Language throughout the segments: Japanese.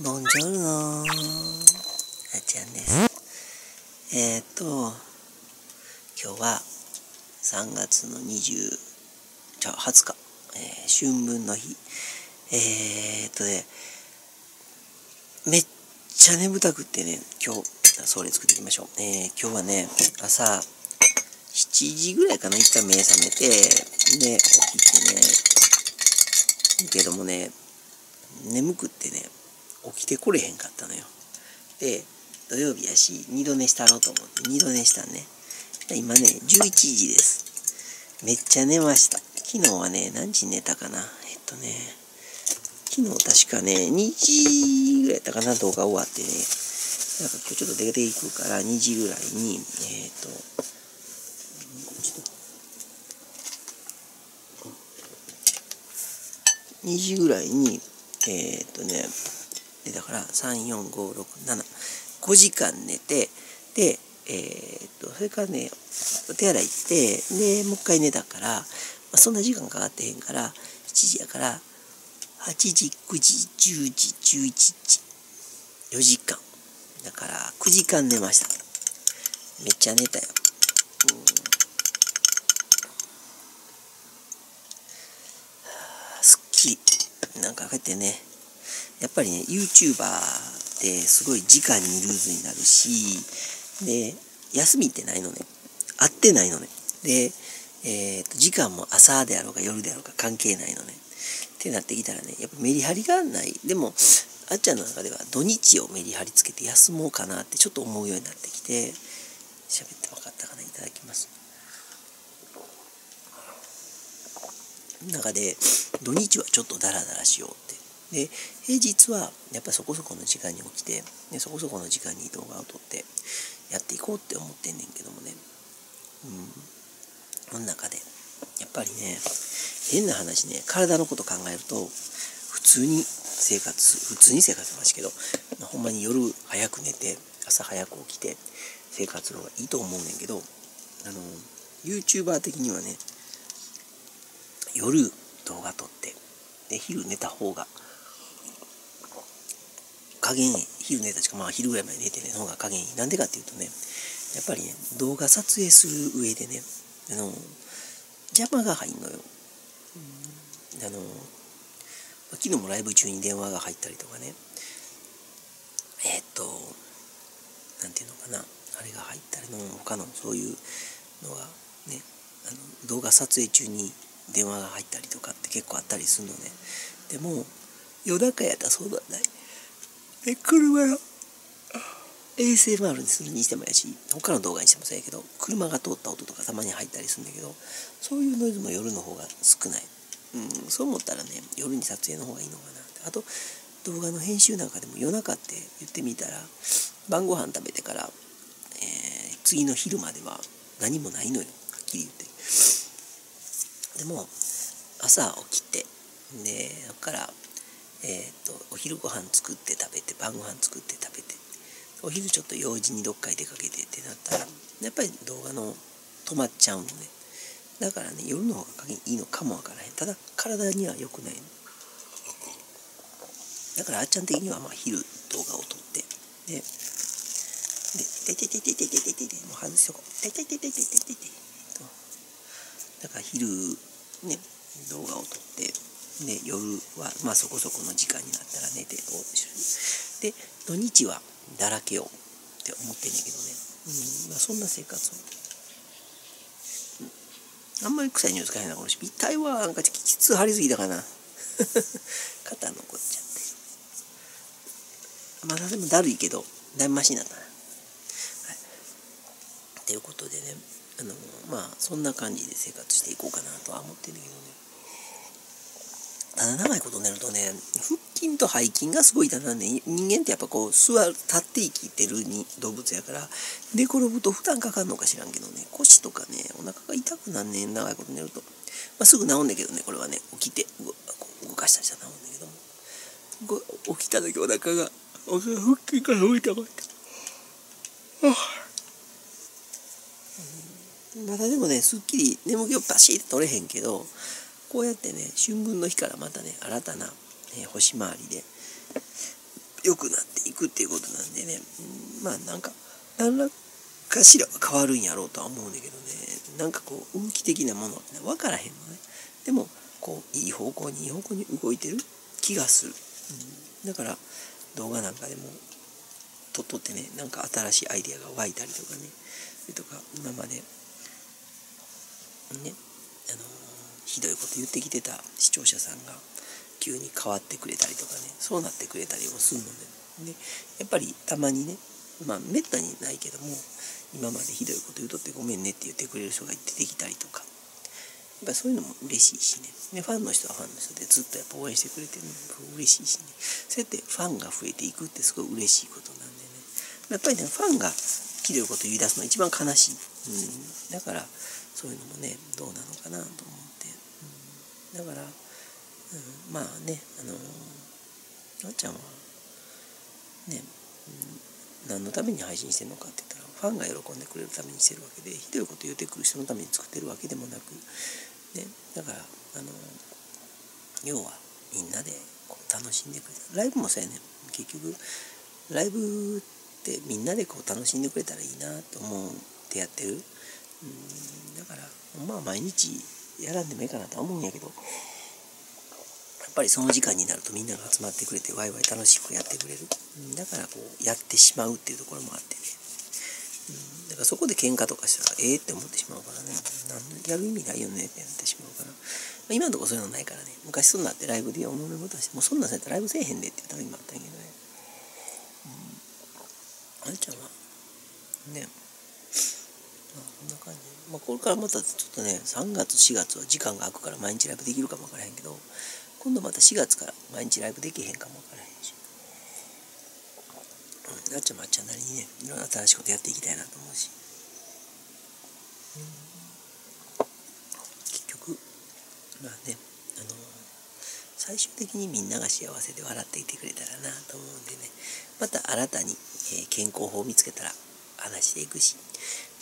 ボンジョルノあちゃんですえー、っと今日は3月の20じゃあ20日、えー、春分の日。えー、っとねめっちゃ眠たくってね今日それ作っていきましょう。え、今日はね朝7時ぐらいかな一回目覚めてで起きてね。けどもね眠くってね。起きてこれへんかったのよ。で、土曜日やし、二度寝したろうと思って二度寝したんね。今ね、11時です。めっちゃ寝ました。昨日はね、何時寝たかなえっとね、昨日確かね、2時ぐらいやったかな、動画終わってね。なんか今日ちょっと出ていくから2時ぐらいに、えっ、ー、と、2時ぐらいに、えっ、とね、でだから34567 5時間寝てでえー、っとそれからねお手洗い行ってでもう一回寝たから、まあ、そんな時間かかってへんから7時やから8時9時10時11時4時間。だから9時間寝ました。めっちゃ寝たよ、うん、すっきり。なんかこうやってね。やっぱりね YouTuber ってすごい時間にルーズになるしで休みってないのね。合ってないのね。で、えーと、時間も朝であろうが夜であろうが関係ないのね。ってなってきたらねやっぱメリハリがない。でもあっちゃんの中では土日をメリハリつけて休もうかなってちょっと思うようになってきて喋って分かったかな。いただきます。中で土日はちょっとダラダラしよう。で平日はやっぱそこそこの時間に起きてでそこそこの時間に動画を撮ってやっていこうって思ってんねんけどもね。うん。この中でやっぱりね変な話ね体のこと考えると普通に生活普通に生活しますけどほんまに夜早く寝て朝早く起きて生活の方がいいと思うねんけどあの YouTuber 的にはね夜動画撮ってで昼寝た方が加減昼寝たちかまあ昼ぐらいまで寝てねの方が加減いいなんでかっていうとねやっぱりね動画撮影する上でねあの邪魔が入んのよ、あの昨日もライブ中に電話が入ったりとかね。え、っと何て言うのかな。あれが入ったりの他のそういうのがねあの動画撮影中に電話が入ったりとかって結構あったりするのね。でも夜中やったらそうだない。え車の ASMR にするにしてもやし他の動画にしてもそうやけど車が通った音とかたまに入ったりするんだけどそういうノイズも夜の方が少ない、うん、そう思ったらね夜に撮影の方がいいのかなあと動画の編集なんかでも夜中って言ってみたら晩ご飯食べてから、えー、次の昼までは何もないのよ。はっきり言って。でも朝起きてでそっからえーと、お昼ご飯作って食べて晩ご飯作って食べてお昼ちょっと用事にどっかへ出かけてってなったらやっぱり動画の止まっちゃうのねだからね夜の方がいいのかもわからへん。ただ体には良くないだからあっちゃん的にはまあ昼動画を撮ってでで「ててててててててて」もう外しとこう「てててててててて」とだから昼ね動画を撮ってで夜はまあそこそこの時間になったら寝てこうで土日はだらけようって思ってんねんけどね、うんまあ、そんな生活を、うん、あんまり臭い匂い使えないこのし痛いわなんかきつ張りすぎたかな。肩残っちゃって。まだでもだるいけどだいぶマシになったな。はい。ということでねあのまあそんな感じで生活していこうかなとは思ってんだけどね。長いこと寝るとね腹筋と背筋がすごいただね人間ってやっぱこう座る立って生きてるに動物やから寝転ぶと負担かかるのか知らんけどね腰とかねお腹が痛くなんねん長いこと寝ると、まあ、すぐ治んねんけどねこれはね起きて動かしたりしたら治んねんけども。起きた時お腹が腹筋が動いたかった。まだでもねすっきり眠気をバシッと取れへんけどこうやってね春分の日からまたね新たな、ね、星回りで良くなっていくっていうことなんでね、ん、まあなんか何らかしらは変わるんやろうとは思うんだけどねなんかこう運気的なものって分からへんのね。でもこういい方向にいい方向に動いてる気がする、うん、だから動画なんかでも撮っとってねなんか新しいアイデアが湧いたりとかねそれとか今までねあのひどいこと言ってきてた視聴者さんが急に変わってくれたりとかねそうなってくれたりもするのででやっぱりたまにねまあめったにないけども今までひどいこと言うとってごめんねって言ってくれる人が出てきたりとか。やっぱそういうのも嬉しいしね。でファンの人はファンの人でずっとやっぱ応援してくれてるのも嬉しいしね。そうやってファンが増えていくってすごい嬉しいことなんでね。やっぱりねファンがひどいこと言い出すのが一番悲しい、うん、だからそういうのもねどうなのかなと思、う、だから、うん、まあねあのあっちゃんはね、うん、何のために配信してんのかって言ったらファンが喜んでくれるためにしてるわけでひどいこと言ってくる人のために作ってるわけでもなく、ね、だからあの要はみんなでこう楽しんでくれた。ライブもそうやね結局ライブってみんなでこう楽しんでくれたらいいなと思ってやってる。うんだからまあ毎日やらんでもいいかなと思うんやけどやっぱりその時間になるとみんなが集まってくれてワイワイ楽しくやってくれる、だからこうやってしまうっていうところもあってね。うん、だからそこで喧嘩とかしたらええって思ってしまうからね。やる意味ないよねってなってしまうから、まあ、今のところそういうのないからね。昔そんなってライブで思うことはしてもうそんなんされたらライブせえへんでって言った時もあったんやけどね、あんちゃんは？ね。こんな感じまあこれからまたちょっとね3月4月は時間が空くから毎日ライブできるかもわからへんけど今度また4月から毎日ライブできへんかもわからへんし。なっちゃまっちゃなりにねいろんな新しいことやっていきたいなと思うし、うん結局まあねあの最終的にみんなが幸せで笑っていてくれたらなと思うんでね。また新たに、えー、健康法を見つけたら話していくし。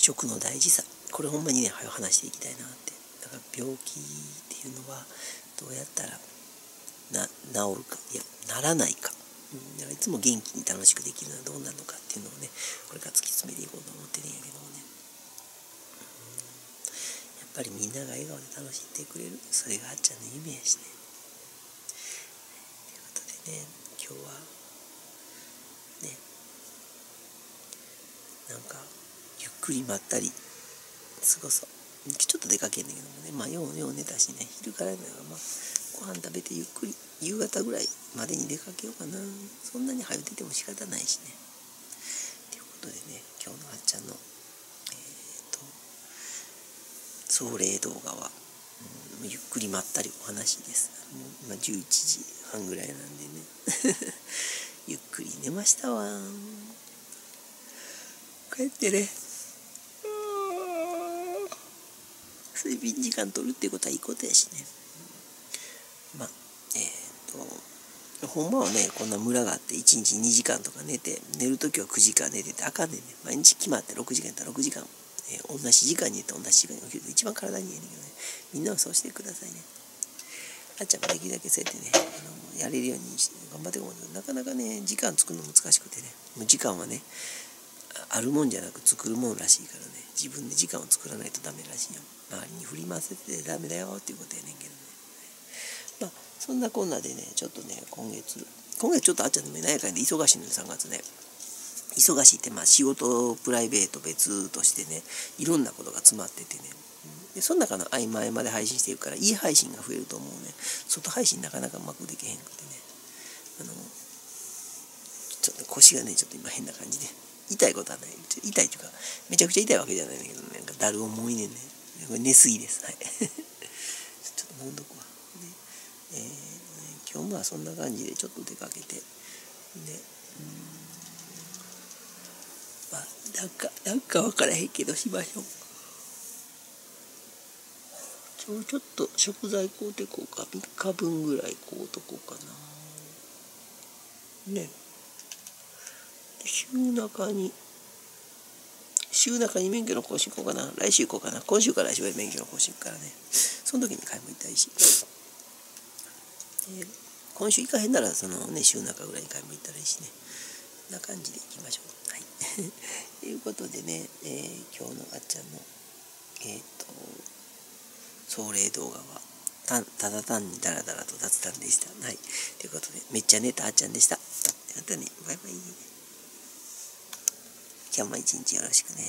食の大事さ。これほんまにね話していきたいなって。だから病気っていうのはどうやったらな治るか。いやならないか。うん、だからいつも元気に楽しくできるのはどうなのかっていうのをねこれから突き詰めていこうと思ってるんやけどもね、うん、やっぱりみんなが笑顔で楽しんでくれる。それがあっちゃんの夢やしね。ということでね今日はねなんかゆっくりまったり過ごそう。ちょっと出かけんだけどもね。まあようよう寝たしね。昼からねまあご飯食べてゆっくり夕方ぐらいまでに出かけようかな。そんなに早出ても仕方ないしね。ということでね今日のあっちゃんのえっ、ー、と壮麗動画は、うん、ゆっくりまったりお話です。もう今11時半ぐらいなんでね。ゆっくり寝ましたわ帰ってね。睡眠時間取るっていうことはいいことやしね。まあえっ、とほんまはねこんなムラがあって1日2時間とか寝て寝る時は9時間寝ててあかんねんね。毎日決まって6時間やったら6時間、えー、同じ時間に寝て同じ時間に起きると一番体にいいねんけどね。みんなはそうしてくださいね。あっちゃんができるだけそうやってねあのやれるようにして頑張っていこうなかなかね時間作るの難しくてね。時間はねあるもんじゃなく作るもんらしいからね。自分で時間を作らないとダメらしいよ。周りに振り回せてダメだよっていうことやねんけどね。まあそんなこんなでねちょっとね今月今月ちょっとあっちゃんの目ないかんで忙しいので3月ね。忙しいってまあ仕事プライベート別としてねいろんなことが詰まっててね。でその中の合間合間で配信してるからいい配信が増えると思うね。外配信なかなかうまくできへんくてね。あのちょっと腰がねちょっと今変な感じで。痛いことはない。痛いというかめちゃくちゃ痛いわけじゃないんだけど、なんかだる重いねんね。これ寝すぎです。はい。ちょっと飲んどくわ。えー、今日もそんな感じでちょっと出かけて。でまあなんかなんか分からへんけどしましょう。今日ちょっと食材買うてこうか。3日分ぐらい買うとこうかな。ね。週中に週中に免許の更新行こうかな。来週行こうかな。今週から来週は免許の更新行くからね。その時に買い物行きたいし。え、今週行かへんならそのね週中ぐらいに買いも行ったらいいしね。な感じでいきましょう。はい。ということでね、えー、今日のあっちゃんのえっ、と壮麗動画はたただ単にダラダラと雑談でした。はい。ということでめっちゃ寝たあっちゃんでした。またねバイバイ。今日も一日よろしくね。